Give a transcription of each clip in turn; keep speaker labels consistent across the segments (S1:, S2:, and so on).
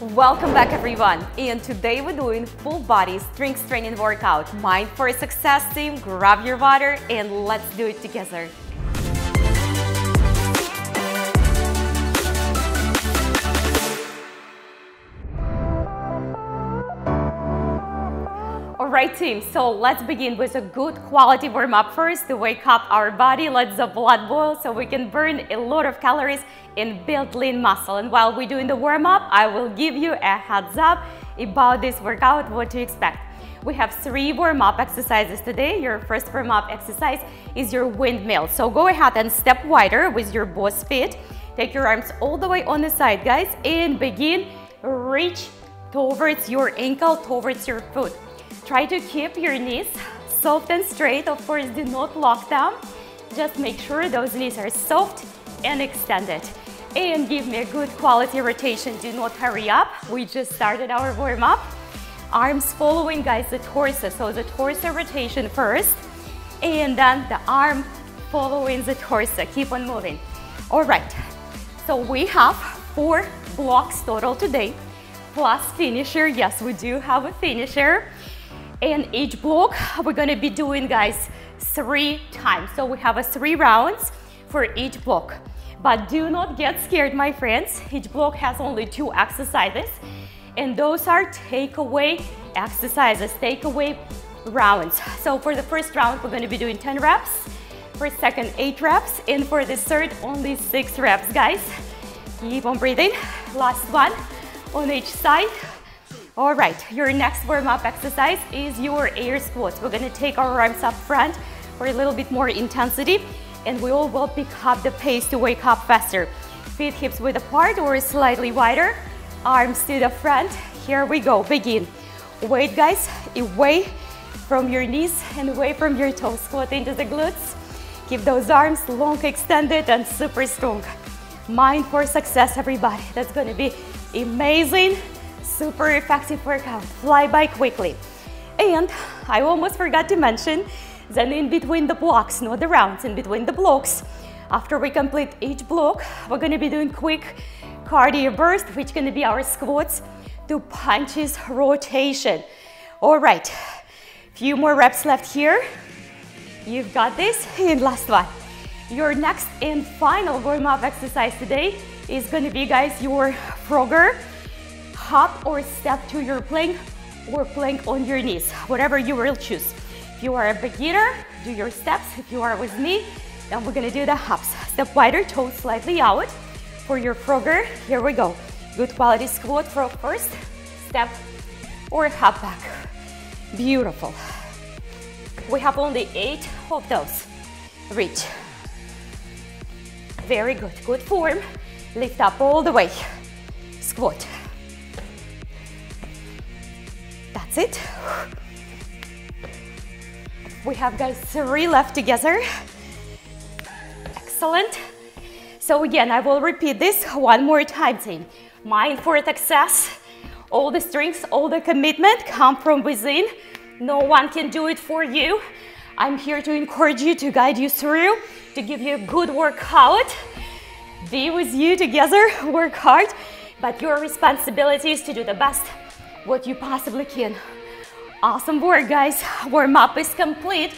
S1: Welcome back everyone and today we're doing full body strength training workout. Mind for a success team, grab your water and let's do it together. Alright team, so let's begin with a good quality warm up first to wake up our body, let the blood boil so we can burn a lot of calories and build lean muscle. And while we're doing the warm up, I will give you a heads up about this workout, what to expect. We have three warm up exercises today. Your first warm up exercise is your windmill. So go ahead and step wider with your both feet. Take your arms all the way on the side, guys, and begin reach towards your ankle, towards your foot. Try to keep your knees soft and straight. Of course, do not lock them. Just make sure those knees are soft and extended. And give me a good quality rotation. Do not hurry up. We just started our warm up. Arms following, guys, the torso. So the torso rotation first, and then the arm following the torso. Keep on moving. All right, so we have four blocks total today, plus finisher. Yes, we do have a finisher. And each block we're gonna be doing, guys, three times. So we have a three rounds for each block. But do not get scared, my friends. Each block has only two exercises. And those are takeaway exercises, takeaway rounds. So for the first round, we're gonna be doing 10 reps. For second, eight reps. And for the third, only six reps, guys. Keep on breathing. Last one on each side. All right, your next warm-up exercise is your air squats. We're gonna take our arms up front for a little bit more intensity and we all will pick up the pace to wake up faster. Feet hips width apart or slightly wider, arms to the front. Here we go, begin. Weight guys, away from your knees and away from your toes. Squat into the glutes. Keep those arms long extended and super strong. Mind for success, everybody. That's gonna be amazing super effective workout. Fly by quickly. And I almost forgot to mention that in between the blocks, not the rounds, in between the blocks, after we complete each block, we're gonna be doing quick cardio burst, which gonna be our squats to punches rotation. All right, few more reps left here. You've got this, and last one. Your next and final warm-up exercise today is gonna be, guys, your Frogger hop or step to your plank or plank on your knees, whatever you will choose. If you are a beginner, do your steps. If you are with me, then we're gonna do the hops. Step wider, toes slightly out. For your frogger, here we go. Good quality squat frog first, step or hop back. Beautiful. We have only eight of those. Reach. Very good, good form. Lift up all the way. Squat. That's it. We have guys three left together. Excellent. So again, I will repeat this one more time, team. Mind for success. All the strengths, all the commitment come from within. No one can do it for you. I'm here to encourage you, to guide you through, to give you a good workout. Be with you together, work hard, but your responsibility is to do the best what you possibly can. Awesome work, guys. Warm up is complete.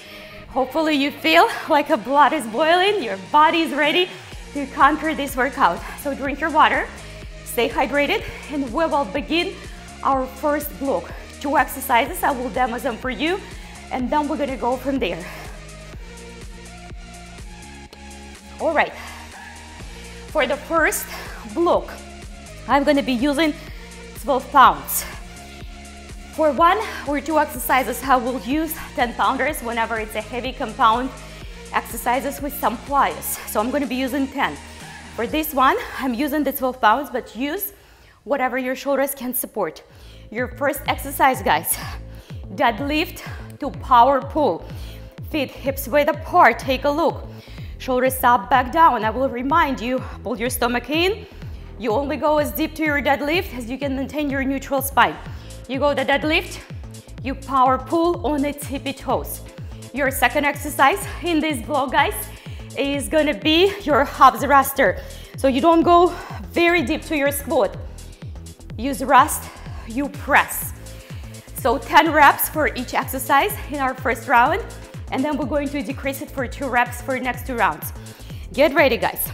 S1: Hopefully you feel like a blood is boiling, your body is ready to conquer this workout. So drink your water, stay hydrated, and we will begin our first block. Two exercises, I will demo them for you, and then we're gonna go from there. All right, for the first block, I'm gonna be using 12 pounds. For one or two exercises, I will use 10 pounders whenever it's a heavy compound exercises with some pliers. So I'm gonna be using 10. For this one, I'm using the 12 pounds, but use whatever your shoulders can support. Your first exercise, guys, deadlift to power pull. Feet hips width apart, take a look. Shoulders up, back down. I will remind you, pull your stomach in. You only go as deep to your deadlift as you can maintain your neutral spine. You go the deadlift, you power pull on the tippy toes. Your second exercise in this block, guys, is gonna be your half thruster. So you don't go very deep to your squat. use rest, you press. So 10 reps for each exercise in our first round, and then we're going to decrease it for two reps for next two rounds. Get ready, guys.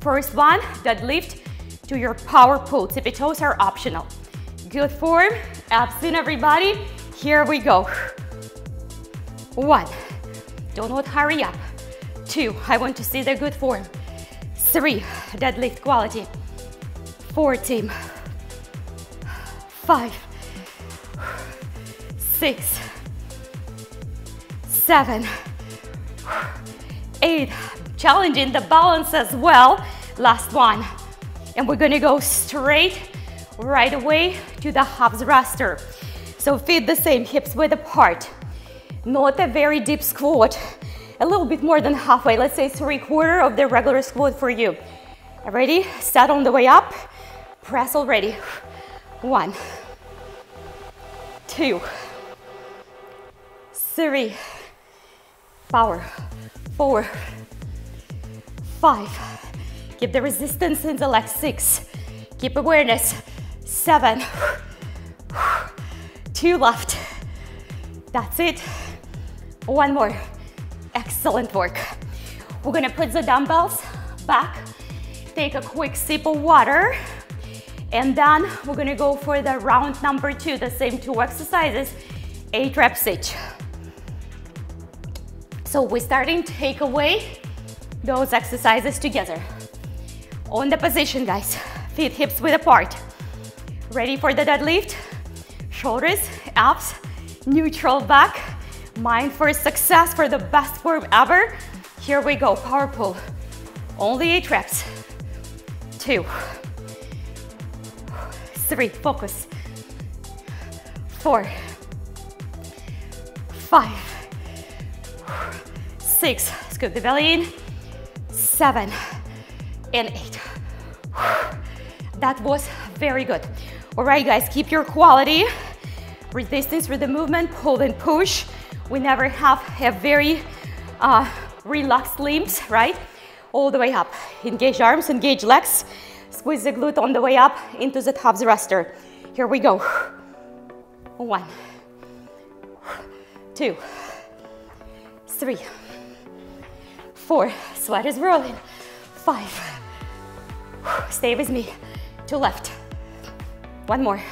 S1: First one, deadlift to your power pull. Tippy toes are optional. Good form, abs in everybody. Here we go. One, don't hurry up. Two, I want to see the good form. Three, deadlift quality. Four, team. Five, six, seven, eight. Challenging the balance as well. Last one. And we're gonna go straight right away to the half thruster. So feet the same, hips width apart. Not a very deep squat. A little bit more than halfway, let's say three quarter of the regular squat for you. Ready? Start on the way up. Press already. One, two, three, power, four, five. Keep the resistance in the leg, six. Keep awareness, seven, two left. That's it. One more. Excellent work. We're gonna put the dumbbells back, take a quick sip of water, and then we're gonna go for the round number two, the same two exercises, eight reps each. So we're starting to take away those exercises together. On the position, guys. Feet hips width apart. Ready for the deadlift? Shoulders, abs, neutral back. Mind for success for the best form ever. Here we go, power pull. Only eight reps. Two, three, focus. Four, five, six, scoop the belly in, seven, and eight. That was very good. All right, guys, keep your quality. Resistance with the movement, pull and push. We never have a very uh, relaxed limbs, right? All the way up. Engage arms, engage legs. Squeeze the glute on the way up into the half thruster. Here we go. One, two, three, four. Sweat is rolling. Five. Stay with me. To left. One more.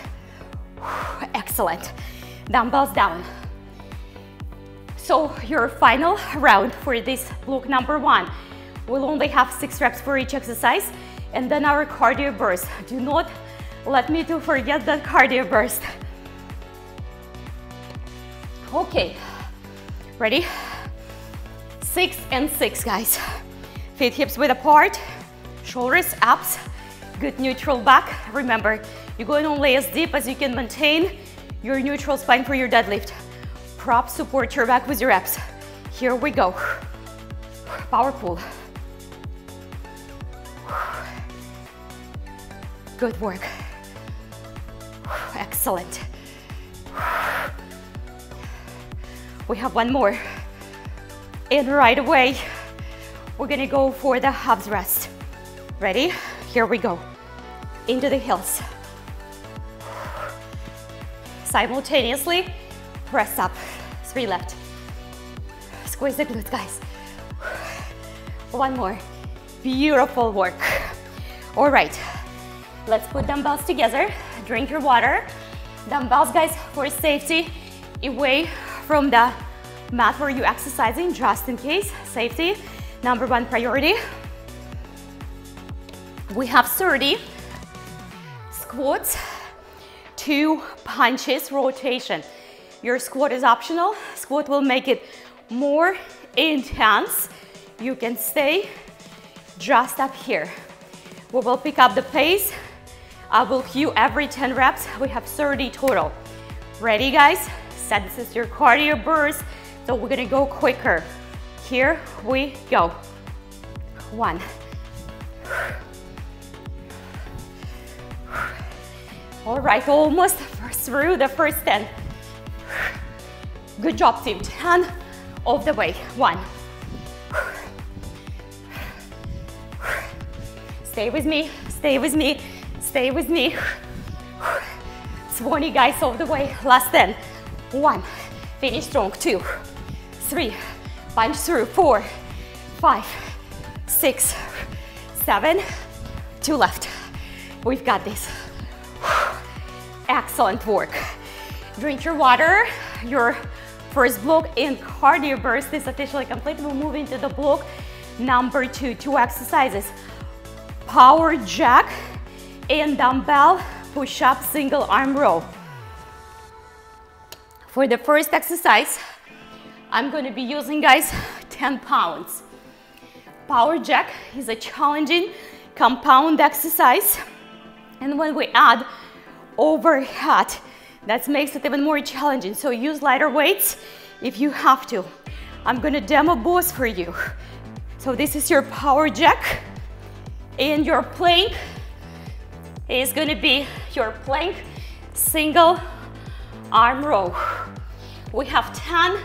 S1: Excellent. Dumbbells down. So your final round for this block number one. We'll only have six reps for each exercise and then our cardio burst. Do not let me to forget that cardio burst. Okay, ready? Six and six, guys. Feet hips width apart, shoulders, abs, good neutral back. Remember, you're going only as deep as you can maintain your neutral spine for your deadlift. Prop support your back with your abs. Here we go. Power pull. Good work. Excellent. We have one more. And right away, we're gonna go for the half rest. Ready? Here we go. Into the heels. Simultaneously, press up. Three left. Squeeze the glutes, guys. One more. Beautiful work. All right, Let's put dumbbells together. Drink your water. Dumbbells, guys, for safety, away from the mat where you're exercising, just in case. Safety, number one priority. We have 30 squats, two punches, rotation. Your squat is optional. Squat will make it more intense. You can stay just up here. We will pick up the pace I will cue every 10 reps. We have 30 total. Ready, guys? Set this is your cardio burst. So we're gonna go quicker. Here we go. One. All right, almost through the first 10. Good job, team. 10 of the way. One. Stay with me, stay with me. Stay with me. 20 guys all the way, last 10. One, finish strong, two, three, punch through, four, five, six, seven, two left. We've got this. Excellent work. Drink your water. Your first block in cardio burst is officially complete. We'll move into the block number two, two exercises. Power jack and dumbbell push-up single arm row. For the first exercise, I'm gonna be using, guys, 10 pounds. Power jack is a challenging compound exercise. And when we add overhead, that makes it even more challenging. So use lighter weights if you have to. I'm gonna demo both for you. So this is your power jack and your plank is gonna be your plank single arm row. We have 10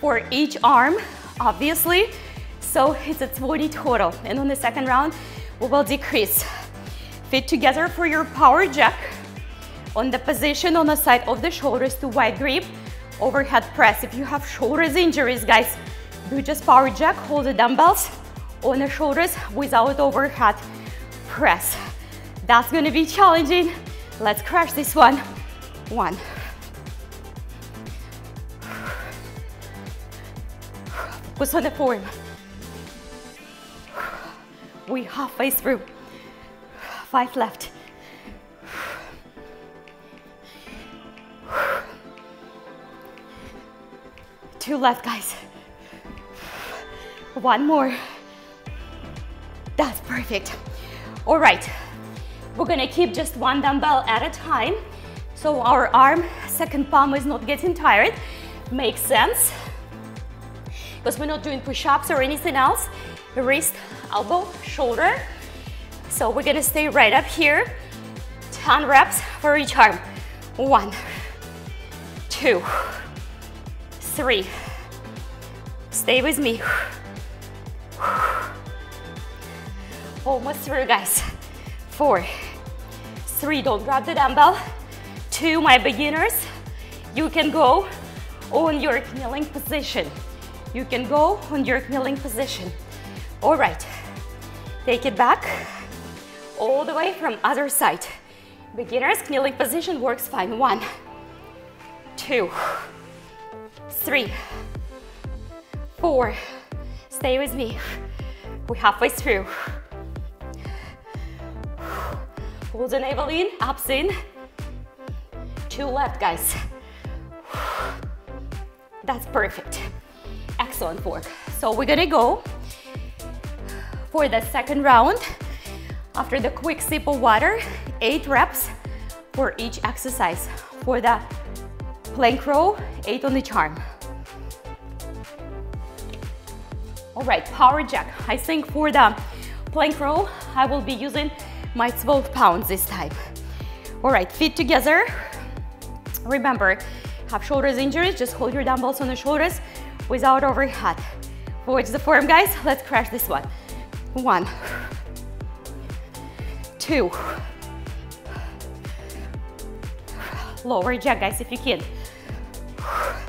S1: for each arm, obviously, so it's a 20 total. And on the second round, we will decrease. Fit together for your power jack. On the position on the side of the shoulders to wide grip, overhead press. If you have shoulders injuries, guys, do just power jack, hold the dumbbells on the shoulders without overhead press. That's gonna be challenging. Let's crush this one. One. Focus on the form. We halfway through. Five left. Two left, guys. One more. That's perfect. All right, we're gonna keep just one dumbbell at a time. So our arm, second palm is not getting tired. Makes sense. Because we're not doing push-ups or anything else. Wrist, elbow, shoulder. So we're gonna stay right up here. 10 reps for each arm. One, two, three. Stay with me. Almost through, guys. Four, three, don't grab the dumbbell. Two, my beginners, you can go on your kneeling position. You can go on your kneeling position. All right, take it back, all the way from other side. Beginners, kneeling position works fine. One, two, three, four. Stay with me. We're halfway through. Hold the navel in, abs in. Two left, guys. That's perfect. Excellent work. So we're gonna go for the second round. After the quick sip of water, eight reps for each exercise. For the plank row, eight on each arm. All right, power jack. I think for the plank row, I will be using my 12 pounds this time. All right, feet together. Remember, have shoulders injuries, just hold your dumbbells on the shoulders without overhead. Watch the form, guys. Let's crash this one. One, two, lower jack, guys, if you can.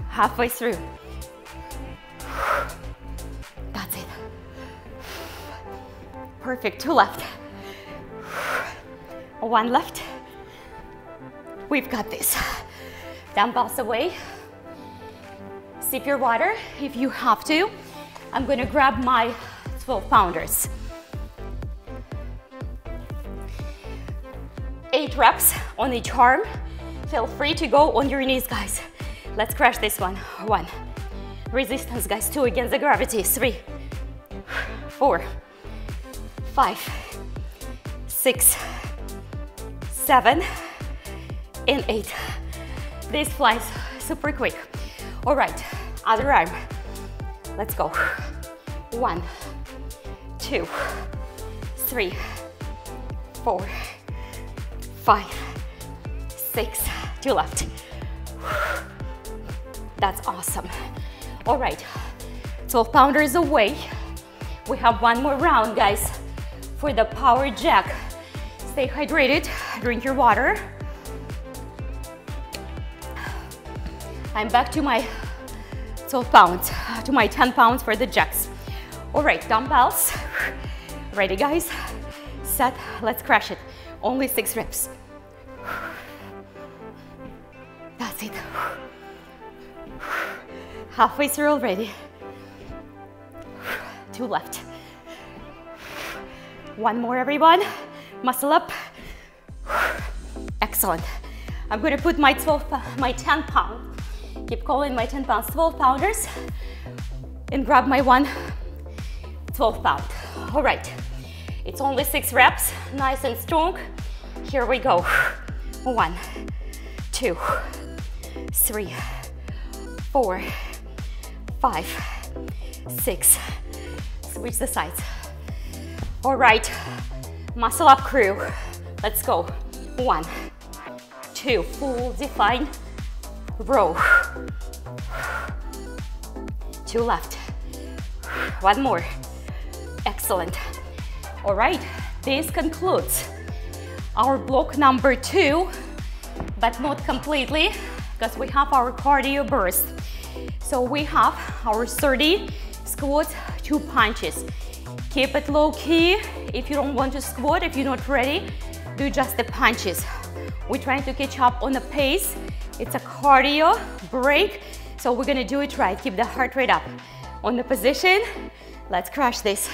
S1: Halfway through. Perfect, two left. One left. We've got this. Dumbbells away. Sip your water if you have to. I'm gonna grab my 12 pounders. Eight reps on each arm. Feel free to go on your knees, guys. Let's crash this one. One. Resistance, guys. Two against the gravity. Three, four, five, six, seven, and eight. This flies super quick. All right, other arm. Let's go. One, two, three, four, five, six, two left. That's awesome. All right, 12 pounders away. We have one more round, guys, for the power jack. Stay hydrated, drink your water. I'm back to my 12 pounds, to my 10 pounds for the jacks. All right, dumbbells. Ready, guys? Set, let's crash it. Only six reps. That's it. Halfway through already. Two left. One more, everyone. Muscle up. Excellent. I'm gonna put my 12, my 10 pound, keep calling my 10 pounds 12 pounders, and grab my one 12 pound. All right, it's only six reps, nice and strong. Here we go. One, two, three, four, five, six. Switch the sides. All right, muscle up crew. Let's go. One, two, full define row. Two left. One more. Excellent. All right, this concludes our block number two, but not completely because we have our cardio burst. So we have our 30 squats, two punches. Keep it low key. If you don't want to squat, if you're not ready, do just the punches. We're trying to catch up on the pace. It's a cardio break, so we're gonna do it right. Keep the heart rate up. On the position, let's crush this.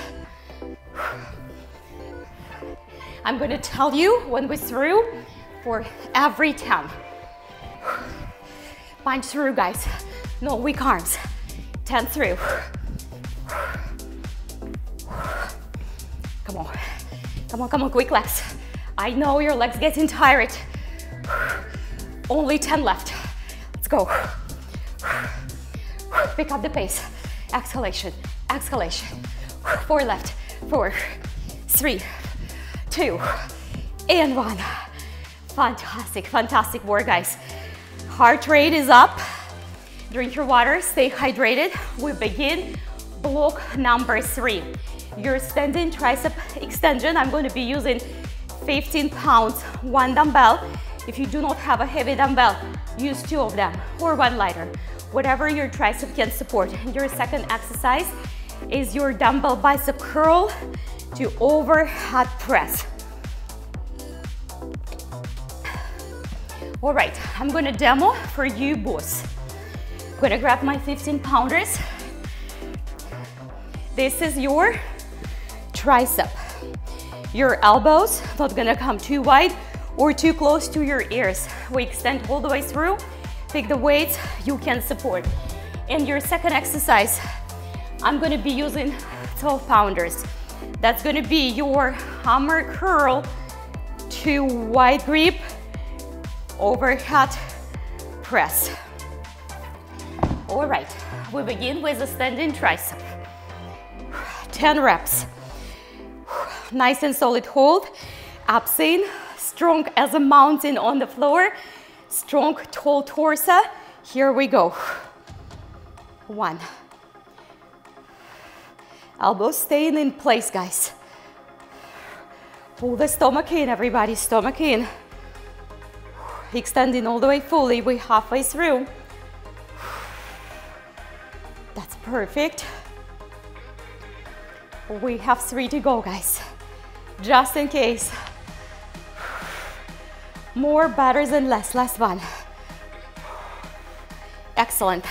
S1: I'm gonna tell you when we're through for every 10. Punch through, guys. No weak arms. 10 through. Come on. Come on, come on, quick legs. I know your legs getting tired. Only 10 left. Let's go. Pick up the pace. Exhalation, exhalation. Four left, four, three, two, and one. Fantastic, fantastic work, guys. Heart rate is up. Drink your water, stay hydrated. We begin block number three. Your standing tricep extension, I'm going to be using 15 pounds, one dumbbell. If you do not have a heavy dumbbell, use two of them or one lighter, whatever your tricep can support. Your second exercise is your dumbbell bicep curl to overhead press. All right, I'm gonna demo for you both. I'm gonna grab my 15 pounders. This is your tricep. Your elbows not gonna come too wide or too close to your ears. We extend all the way through. Pick the weights you can support. And your second exercise, I'm gonna be using 12 pounders. That's gonna be your hammer curl to wide grip overhead press. All right, we begin with a standing tricep. 10 reps. Nice and solid hold. Abs in, strong as a mountain on the floor. Strong, tall torso. Here we go. One. Elbows staying in place, guys. Pull the stomach in, everybody, stomach in. Extending all the way fully, we're halfway through. That's perfect. We have three to go, guys. Just in case. More better than less, last one. Excellent.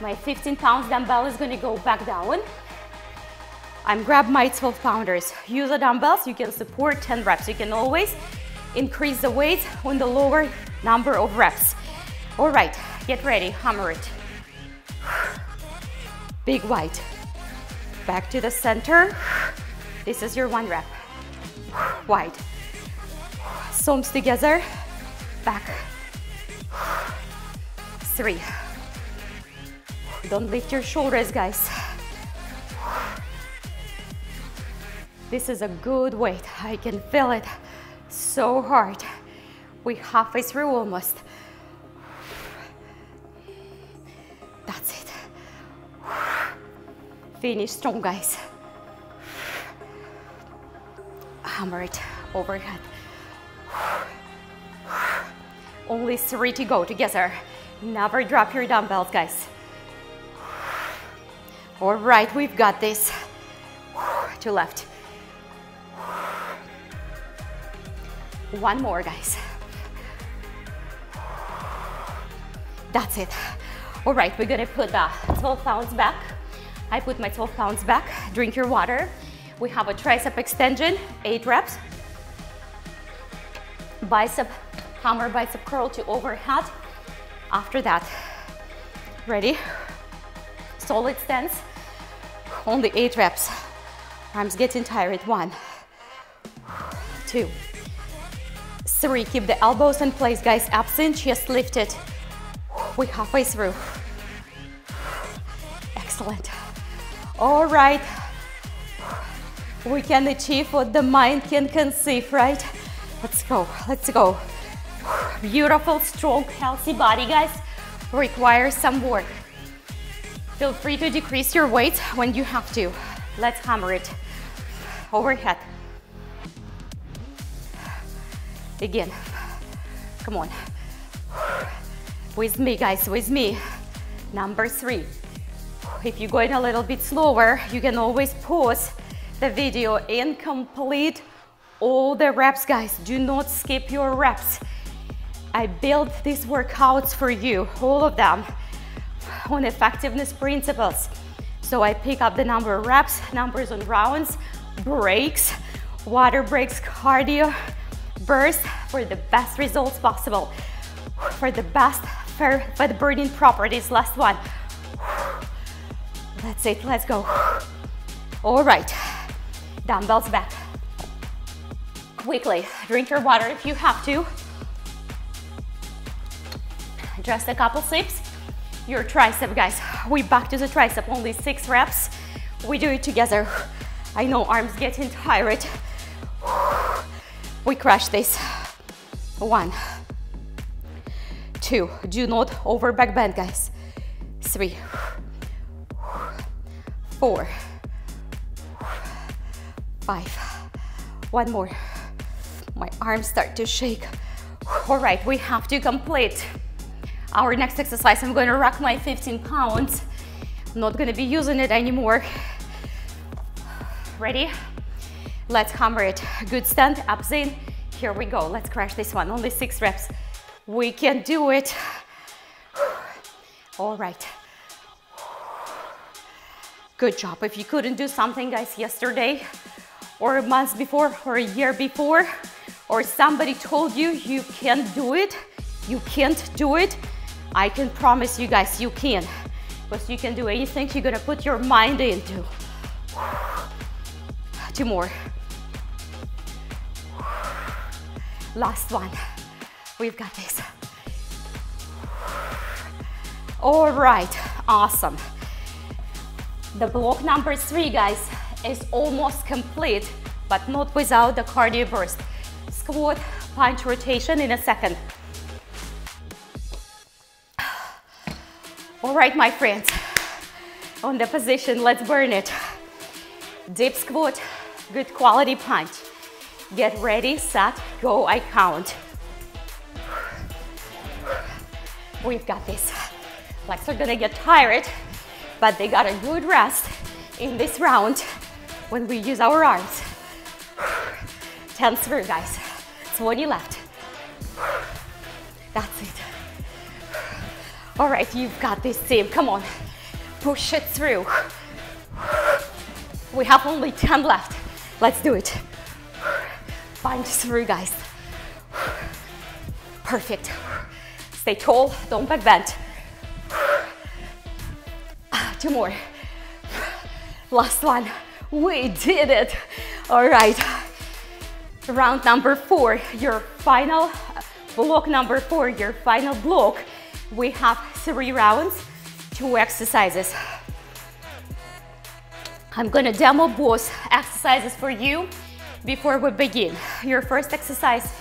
S1: My 15 pounds dumbbell is gonna go back down. I'm grab my 12 pounders. Use the dumbbells, you can support 10 reps. You can always increase the weight on the lower number of reps. All right, get ready, hammer it. Big wide. Back to the center. This is your one rep. Wide. Thumbs together. Back. Three. Don't lift your shoulders, guys. This is a good weight. I can feel it so hard. We're halfway through almost. That's it. Finish strong, guys. Hammer it overhead. Only three to go together. Never drop your dumbbells, guys. All right, we've got this. To left. One more, guys. That's it. All right, we're gonna put the 12 pounds back. I put my 12 pounds back. Drink your water. We have a tricep extension, eight reps. Bicep, hammer bicep curl to overhead. After that, ready? Solid stance, only eight reps. Arms getting tired, one, two, three. Keep the elbows in place, guys. Absent, chest lifted. We're halfway through. Excellent. All right. We can achieve what the mind can conceive, right? Let's go, let's go. Beautiful, strong, healthy body, guys, requires some work. Feel free to decrease your weight when you have to. Let's hammer it. Overhead. Again. Come on. With me, guys, with me. Number three. If you're going a little bit slower, you can always pause the video and complete all the reps, guys. Do not skip your reps. I built these workouts for you, all of them on effectiveness principles. So I pick up the number of reps, numbers on rounds, breaks, water breaks, cardio, burst for the best results possible. For the best, for, for the burning properties, last one. That's it, let's go. All right, dumbbells back. Quickly, drink your water if you have to. Just a couple sips your tricep, guys. We back to the tricep, only six reps. We do it together. I know arms getting tired. We crush this. One, two, do not over back bend, guys. Three, four, five, one more. My arms start to shake. All right, we have to complete our next exercise, I'm going to rack my 15 pounds. I'm not going to be using it anymore. Ready? Let's hammer it. Good stand, abs in. Here we go. Let's crash this one. Only six reps. We can do it. All right. Good job. If you couldn't do something, guys, yesterday or a month before or a year before, or somebody told you you can't do it, you can't do it, I can promise you guys you can. Because you can do anything you're gonna put your mind into. Two more. Last one. We've got this. All right, awesome. The block number three, guys, is almost complete, but not without the cardio burst. Squat, punch rotation in a second. All right, my friends, on the position, let's burn it. Deep squat, good quality punch. Get ready, set, go, I count. We've got this. Legs are gonna get tired, but they got a good rest in this round when we use our arms. 10 through, guys. 20 left. That's it. All right, you've got this team. Come on, push it through. We have only 10 left. Let's do it. Punch through, guys. Perfect. Stay tall, don't back bend. Ah, two more. Last one. We did it. All right. Round number four, your final block number four, your final block we have three rounds, two exercises. I'm gonna demo both exercises for you before we begin. Your first exercise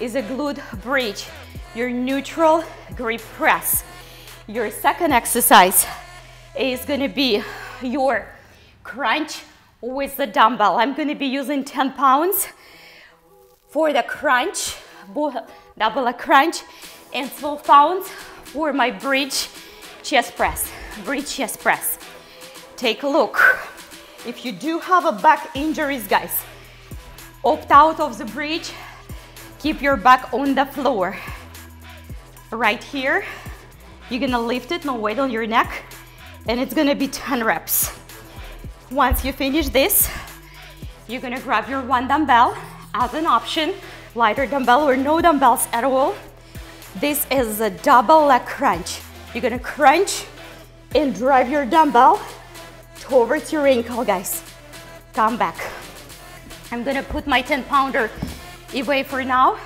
S1: is a glute bridge, your neutral grip press. Your second exercise is gonna be your crunch with the dumbbell. I'm gonna be using 10 pounds for the crunch, double a crunch, and 12 pounds for my bridge chest press, bridge chest press. Take a look. If you do have a back injuries, guys, opt out of the bridge, keep your back on the floor. Right here, you're gonna lift it, no weight on your neck, and it's gonna be 10 reps. Once you finish this, you're gonna grab your one dumbbell as an option, lighter dumbbell or no dumbbells at all. This is a double leg crunch. You're gonna crunch and drive your dumbbell towards your ankle, guys. Come back. I'm gonna put my 10 pounder away for now.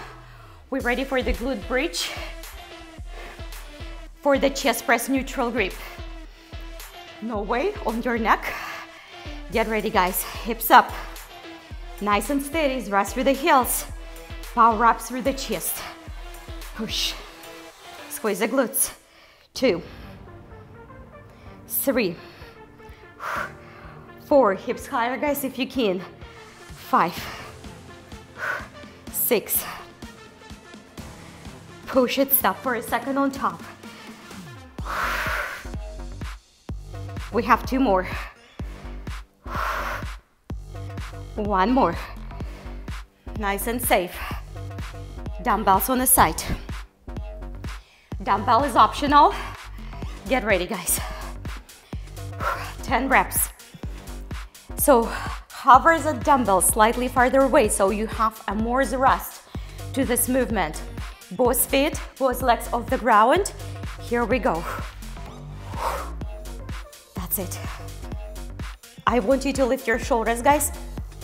S1: We're ready for the glute bridge for the chest press neutral grip. No way on your neck. Get ready, guys. Hips up. Nice and steady. Thrust through the heels. Power up through the chest. Push. Squeeze the glutes. Two. Three. Four. Hips higher, guys, if you can. Five. Six. Push it. Stop for a second on top. We have two more. One more. Nice and safe. Dumbbells on the side. Dumbbell is optional. Get ready, guys. 10 reps. So hover the dumbbell slightly farther away so you have a more thrust to this movement. Both feet, both legs off the ground. Here we go. That's it. I want you to lift your shoulders, guys,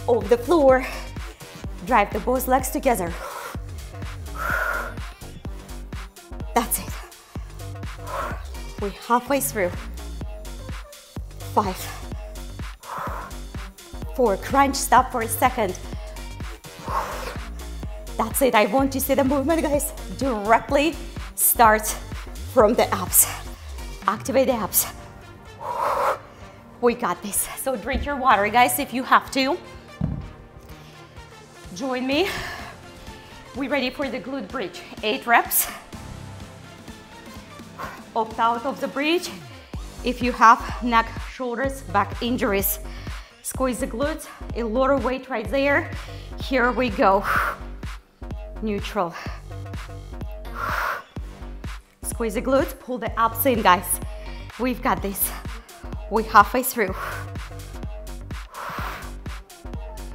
S1: off the floor. Drive the both legs together. That's it. We're halfway through. Five, four, crunch, stop for a second. That's it, I want you to see the movement, guys, directly start from the abs. Activate the abs. We got this. So drink your water, guys, if you have to. Join me. We ready for the glute bridge. Eight reps. Opt out of the bridge. If you have neck, shoulders, back injuries, squeeze the glutes. A lot of weight right there. Here we go. Neutral. Squeeze the glutes, pull the abs in, guys. We've got this. We're halfway through.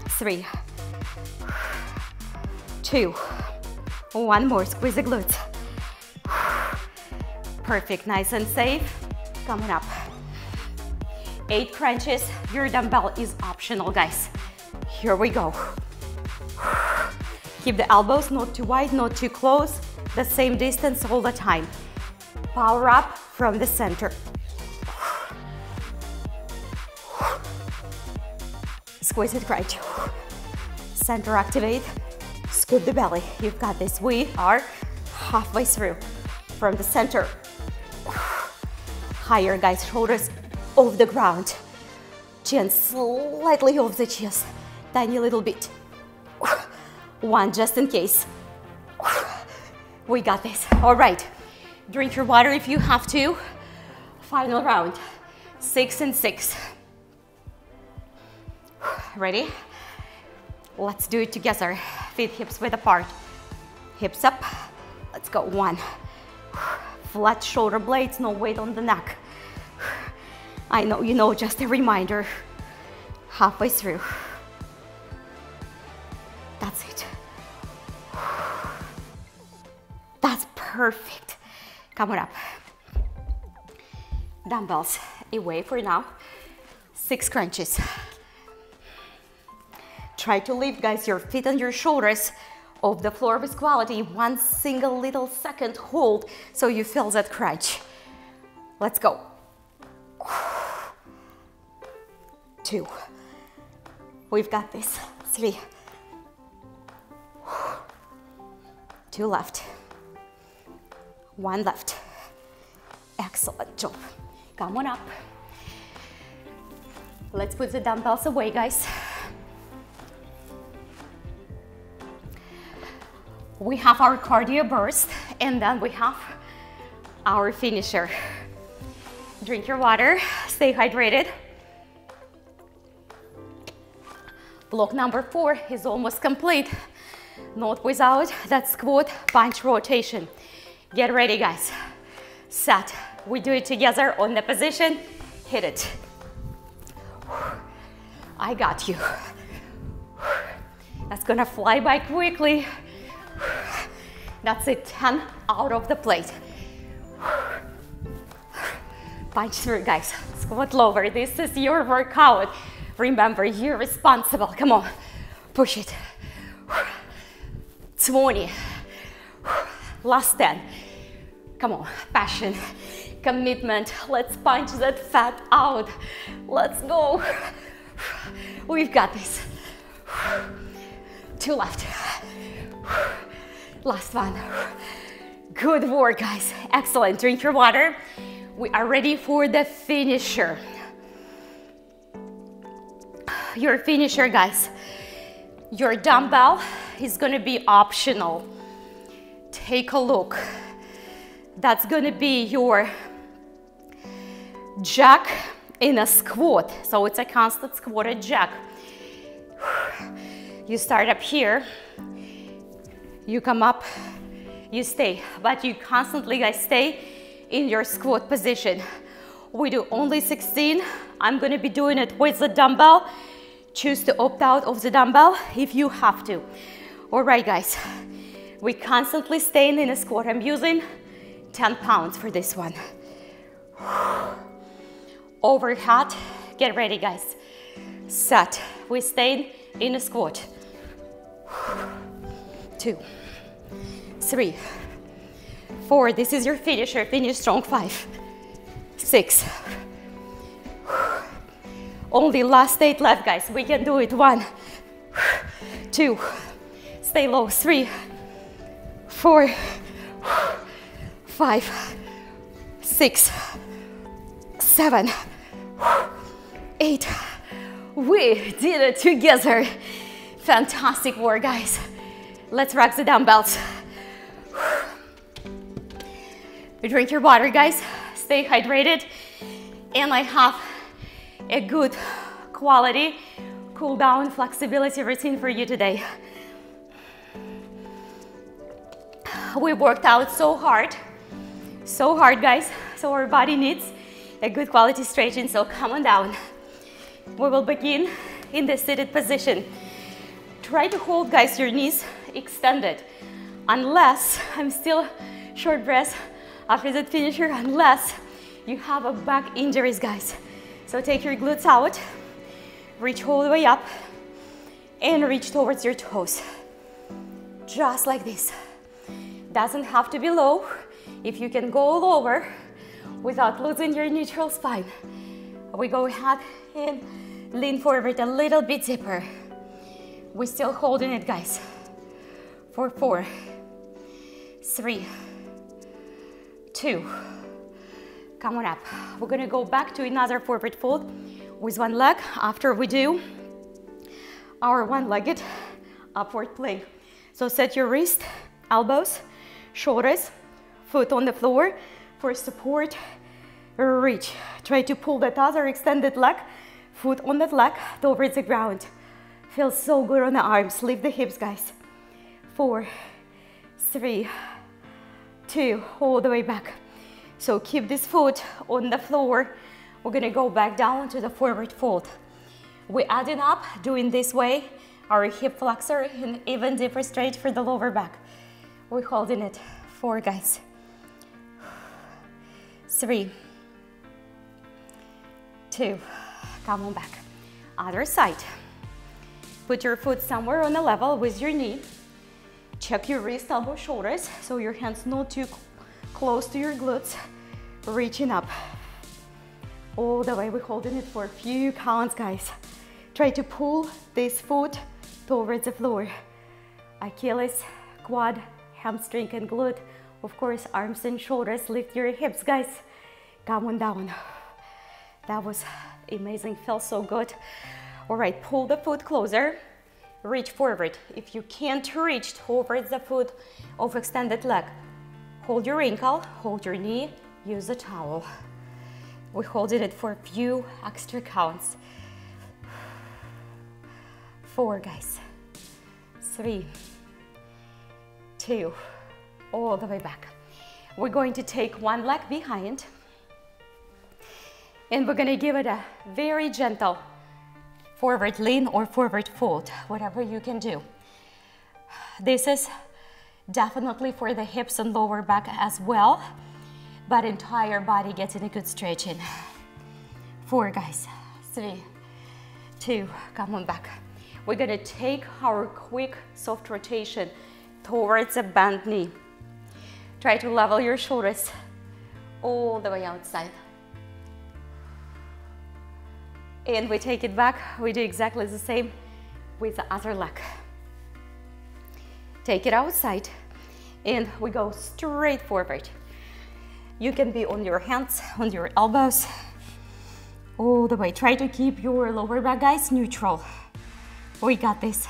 S1: Three, two, one more, squeeze the glutes. Perfect, nice and safe. Coming up. Eight crunches, your dumbbell is optional, guys. Here we go. Keep the elbows not too wide, not too close, the same distance all the time. Power up from the center. Squeeze it right. Center activate. Scoop the belly. You've got this. We are halfway through. From the center. Higher, guys. Shoulders off the ground. Chin slightly off the chest. Tiny little bit. One just in case. We got this. All right. Drink your water if you have to. Final round. Six and six. Ready? Let's do it together. Feet hips width apart. Hips up. Let's go. One. Flat shoulder blades, no weight on the neck. I know you know, just a reminder. Halfway through. That's it. That's perfect. Come on up. Dumbbells away for now. Six crunches. Try to lift, guys, your feet and your shoulders off the floor with quality. One single little second hold so you feel that crunch. Let's go. Two. We've got this. Three. Two left. One left. Excellent job. Come on up. Let's put the dumbbells away, guys. We have our cardio burst and then we have our finisher. Drink your water, stay hydrated. Block number four is almost complete. Not without that squat punch rotation. Get ready, guys. Set. We do it together on the position. Hit it. I got you. That's gonna fly by quickly. That's it, 10 out of the plate. Punch through, guys. Squat lower. This is your workout. Remember, you're responsible. Come on, push it. 20. Last 10. Come on, passion, commitment. Let's punch that fat out. Let's go. We've got this. Two left. Last one. Good work, guys. Excellent. Drink your water. We are ready for the finisher. Your finisher, guys. Your dumbbell is gonna be optional. Take a look. That's gonna be your jack in a squat. So it's a constant squatted jack. You start up here, you come up, you stay, but you constantly guys stay in your squat position. We do only 16. I'm gonna be doing it with the dumbbell. Choose to opt out of the dumbbell if you have to. All right, guys, we constantly staying in a squat. I'm using 10 pounds for this one. Overhead, get ready, guys. Set, we stayed in a squat two, three, four. This is your finisher. Finish strong. Five, six. Only last eight left, guys. We can do it. One, two, stay low. Three, four, five, six, seven, eight. We did it together. Fantastic work, guys. Let's rock the dumbbells. Drink your water, guys. Stay hydrated. And I have a good quality cool down flexibility routine for you today. We worked out so hard, so hard, guys. So our body needs a good quality stretching, so come on down. We will begin in the seated position. Try to hold, guys, your knees extended. Unless, I'm still short breath after that finisher, unless you have a back injuries, guys. So take your glutes out, reach all the way up, and reach towards your toes. Just like this. Doesn't have to be low. If you can go lower without losing your neutral spine, we go ahead and lean forward a little bit deeper. We're still holding it, guys. For four, three, two. Come on up. We're gonna go back to another forward fold with one leg after we do our one-legged upward plank. So set your wrist, elbows, shoulders, foot on the floor for support, reach. Try to pull that other extended leg, foot on that leg towards the ground. Feels so good on the arms. Lift the hips, guys. Four, three, two, all the way back. So keep this foot on the floor. We're gonna go back down to the forward fold. We're adding up, doing this way, our hip flexor and even deeper stretch for the lower back. We're holding it. Four, guys. Three, two, come on back. Other side. Put your foot somewhere on the level with your knee. Check your wrist, elbow, shoulders, so your hands not too close to your glutes. Reaching up. All the way, we're holding it for a few counts, guys. Try to pull this foot towards the floor. Achilles, quad, hamstring, and glute. Of course, arms and shoulders. Lift your hips, guys. Come on down. That was amazing, felt so good. All right, pull the foot closer, reach forward. If you can't reach towards the foot of extended leg, hold your ankle, hold your knee, use a towel. We're holding it for a few extra counts. Four, guys. Three, two, all the way back. We're going to take one leg behind and we're gonna give it a very gentle forward lean or forward fold, whatever you can do. This is definitely for the hips and lower back as well, but entire body getting a good stretch in. Four guys, three, two, come on back. We're gonna take our quick soft rotation towards a bent knee. Try to level your shoulders all the way outside. And we take it back, we do exactly the same with the other leg. Take it outside and we go straight forward. You can be on your hands, on your elbows, all the way. Try to keep your lower back, guys, neutral. We got this.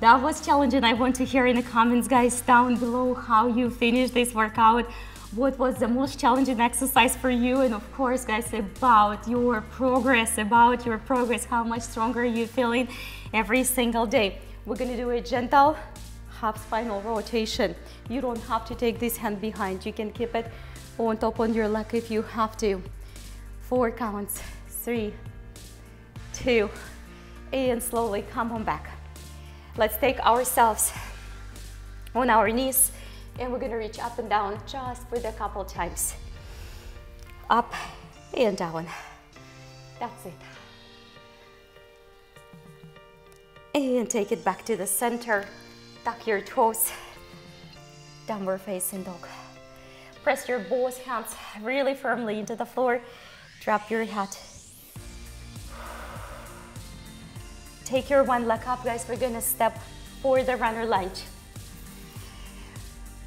S1: That was challenging. I want to hear in the comments, guys, down below how you finish this workout. What was the most challenging exercise for you? And of course, guys, about your progress, about your progress, how much stronger you're feeling every single day. We're gonna do a gentle half spinal rotation. You don't have to take this hand behind. You can keep it on top on your leg if you have to. Four counts, three, two, and slowly come on back. Let's take ourselves on our knees and we're gonna reach up and down just for a couple times. Up and down. That's it. And take it back to the center. Tuck your toes. Downward facing dog. Press your both hands really firmly into the floor. Drop your head. Take your one leg up, guys. We're gonna step for the runner lunge.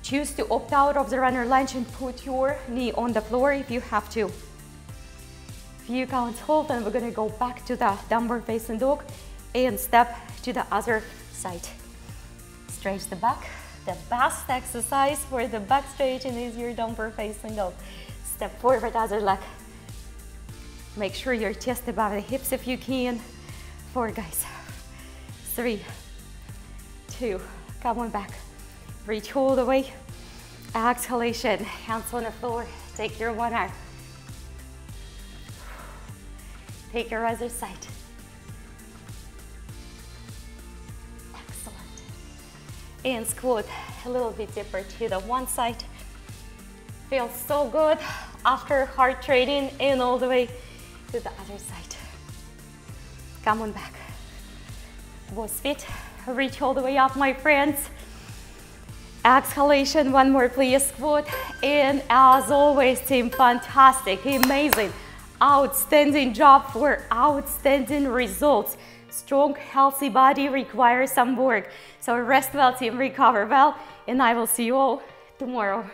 S1: Choose to opt out of the runner lunge and put your knee on the floor if you have to. Few counts hold and we're gonna go back to the downward facing dog and step to the other side. Stretch the back. The best exercise for the back stretching is your downward facing dog. Step forward, other leg. Make sure your chest above the hips if you can. Four, guys. Three, two, come on back. Reach all the way. Exhalation, hands on the floor. Take your one arm. Take your other side. Excellent. And squat a little bit deeper to the one side. Feels so good after hard training and all the way to the other side. Come on back. Both feet reach all the way up, my friends. Exhalation, one more please, squat. And as always, team, fantastic, amazing, outstanding job for outstanding results. Strong, healthy body requires some work. So rest well, team, recover well, and I will see you all tomorrow.